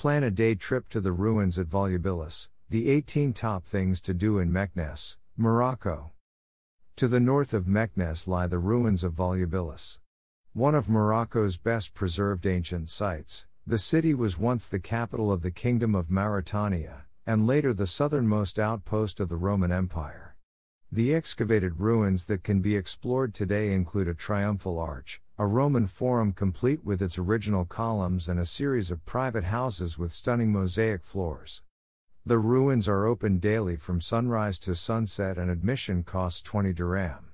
Plan a day trip to the ruins at Volubilis, the 18 top things to do in Meknes, Morocco. To the north of Meknes lie the ruins of Volubilis. One of Morocco's best preserved ancient sites, the city was once the capital of the Kingdom of Mauritania, and later the southernmost outpost of the Roman Empire. The excavated ruins that can be explored today include a triumphal arch, a Roman forum complete with its original columns, and a series of private houses with stunning mosaic floors. The ruins are open daily from sunrise to sunset, and admission costs 20 dirham.